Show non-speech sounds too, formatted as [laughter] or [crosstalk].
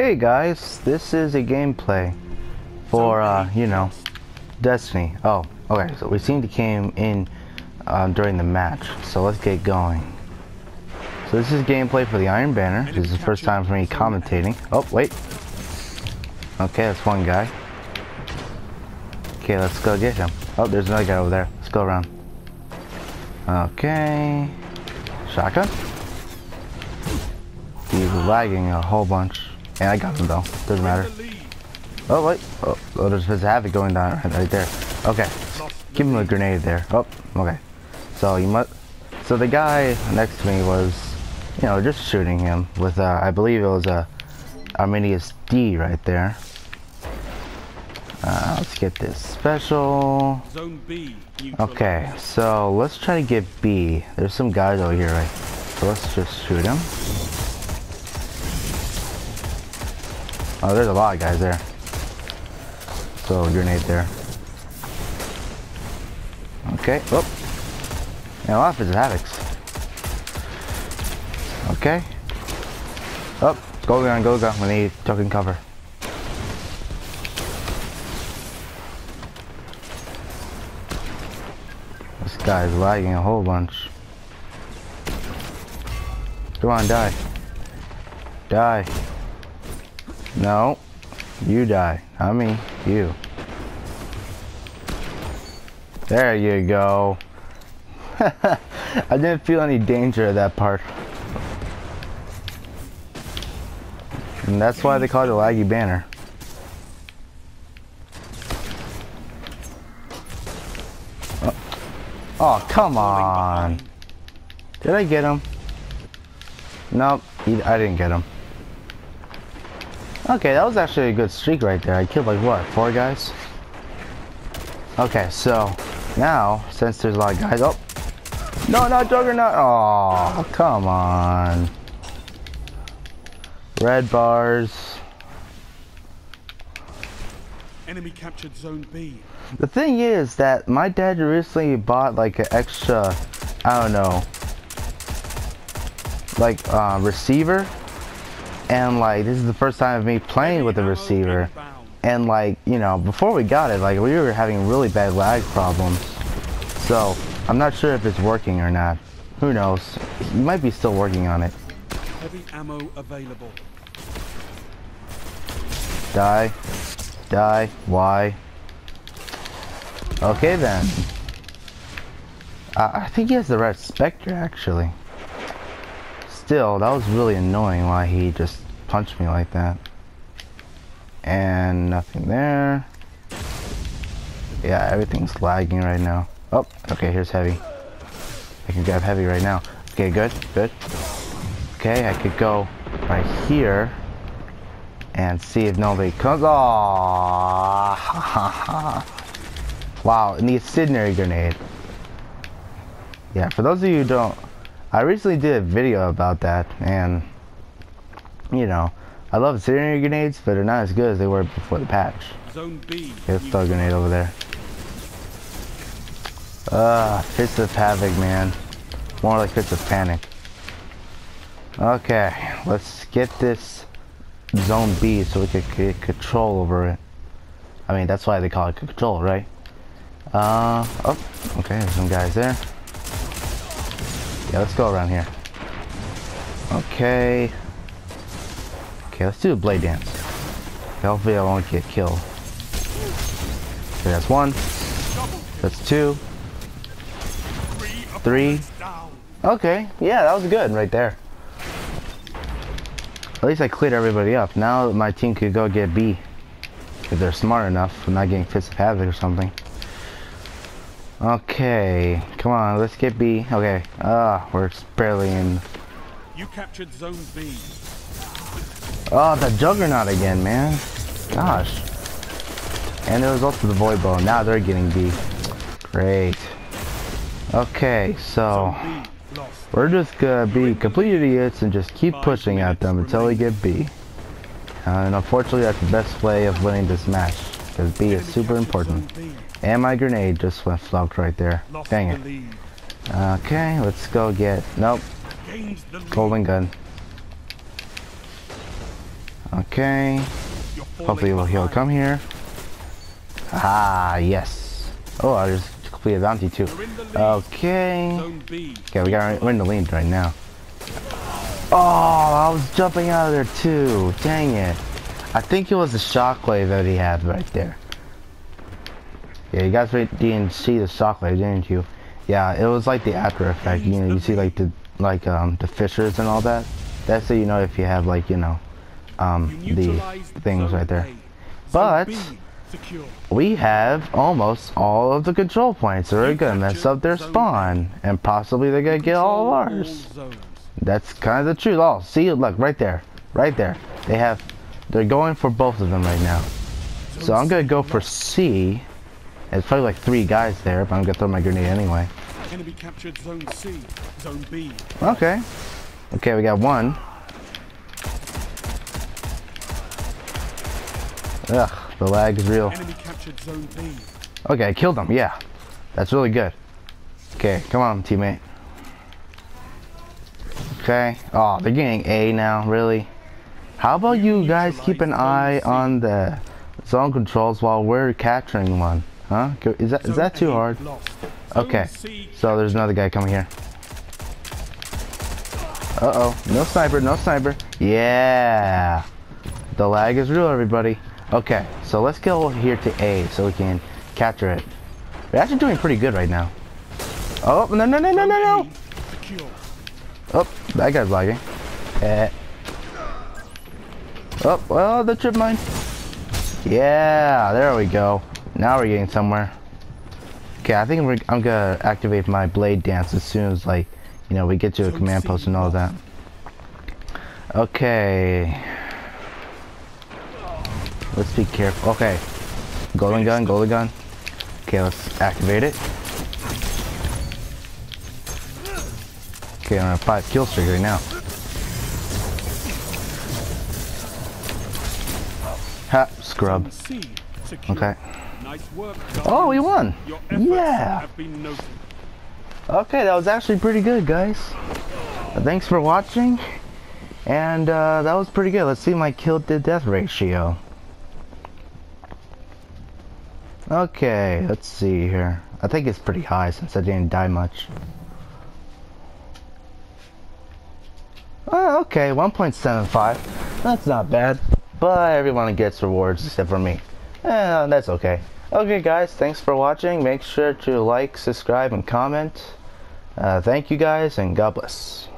Hey guys, this is a gameplay for, uh, you know, Destiny. Oh, okay, so we seem to came in um, during the match, so let's get going. So this is gameplay for the Iron Banner. This is the first time for me commentating. Oh, wait. Okay, that's one guy. Okay, let's go get him. Oh, there's another guy over there. Let's go around. Okay. Shotgun? He's lagging a whole bunch. And I got him though. Doesn't matter. Oh wait. Oh, oh there's his havoc going down right, right there. Okay. Give him a grenade there. Oh, okay. So you must. So the guy next to me was, you know, just shooting him with, uh, I believe it was a Arminius D right there. Uh, let's get this special. Zone B. Okay, so let's try to get B. There's some guys over here, right? So let's just shoot him. Oh, there's a lot of guys there. So, grenade there. Okay, oh. And a lot of havocs. Okay. Oh, go gun, go gun. We need token cover. This guy's lagging a whole bunch. Come on, die. Die. No. You die. I mean, You. There you go. [laughs] I didn't feel any danger at that part. And that's why they call it a laggy banner. Oh, oh come on. Did I get him? Nope, I didn't get him. Okay, that was actually a good streak right there. I killed like what, four guys? Okay, so now, since there's a lot of guys, oh, no, not Juggernaut. Oh, come on. Red bars. Enemy captured Zone B. The thing is that my dad recently bought like an extra, I don't know, like uh, receiver, and like this is the first time of me playing with the receiver, and like you know before we got it, like we were having really bad lag problems, so I'm not sure if it's working or not. Who knows? You might be still working on it. Heavy ammo available. Die. Die. Why? Okay then. I, I think he has the red spectre actually. Still, that was really annoying why he just punched me like that. And nothing there. Yeah, everything's lagging right now. Oh, okay, here's heavy. I can grab heavy right now. Okay, good, good. Okay, I could go right here and see if nobody comes. Oh, [laughs] wow, and the incendiary grenade. Yeah, for those of you who don't, I recently did a video about that, and you know, I love incendiary grenades, but they're not as good as they were before the patch. Zone B. Let's throw a grenade over there. Ah, fits of havoc, man. More like fits of panic. Okay, let's get this zone B so we can get control over it. I mean, that's why they call it control, right? Uh, oh, okay, there's some guys there. Yeah, let's go around here. Okay. Okay, let's do a blade dance. Hopefully I won't get killed. Okay, that's one. That's two. Three. Okay, yeah, that was good right there. At least I cleared everybody up. Now my team could go get B. If they're smart enough not getting Fist of Havoc or something. Okay, come on, let's get B. Okay, ah, we're barely in. You captured Zone B. Oh, the Juggernaut again, man. Gosh. And there was also the Void Bow. Now they're getting B. Great. Okay, so we're just gonna be complete idiots and just keep pushing at them until we get B. Uh, and unfortunately, that's the best way of winning this match because B is super important. And my grenade just went flunked right there. Dang it. Okay, let's go get. Nope. Golden gun. Okay. Hopefully he'll, come here. Ah, yes. Oh, I just completed bounty too. Okay. Okay, we got we're in the lead right now. Oh, I was jumping out of there too. Dang it. I think it was the shockwave that he had right there. Yeah, you guys didn't see the shockwave, didn't you? Yeah, it was like the after effect. You know, you see like the like um the fissures and all that. That's so you know if you have like you know um the things right there. But- We have almost all of the control points. They're gonna mess up their spawn, and possibly they're gonna get all of ours. That's kind of the truth. Oh, see, look right there, right there. They have, they're going for both of them right now. So I'm gonna go for C. There's probably like three guys there, but I'm gonna throw my grenade anyway. Enemy captured Zone C. Zone B. Okay. Okay, we got one. Ugh, the lag is real. Enemy captured Zone B. Okay, I killed him. Yeah, that's really good. Okay, come on, teammate. Okay. Oh, they're getting A now. Really? How about you guys keep an eye on the zone controls while we're capturing one? Huh? Is that is that too hard? Okay. So there's another guy coming here. Uh oh, no sniper, no sniper. Yeah, the lag is real, everybody. Okay, so let's go here to A so we can capture it. We're actually doing pretty good right now. Oh no no no no no no! Zone A Secure. Oh, that guy's lagging. Eh. Oh, well, the trip mine. Yeah, there we go. Now we're getting somewhere. Okay, I think we're, I'm gonna activate my blade dance as soon as, like, you know, we get to a command post and all that. Okay. Let's be careful. Okay. Golden gun, golden gun. Okay, let's activate it. Okay, I'm on a five kill streak right now. Ha, scrub. Okay. Oh, we won. Yeah. Okay, that was actually pretty good, guys. Uh, Thanks for watching. And uh, that was pretty good. Let's see my kill to death ratio. Okay, let's see here. I think it's pretty high since I didn't die much. Oh, okay, 1.75. That's not bad. But everyone gets rewards except for me. Eh, that's okay. Okay, guys, thanks for watching. Make sure to like, subscribe, and comment. Uh, thank you guys, and God bless.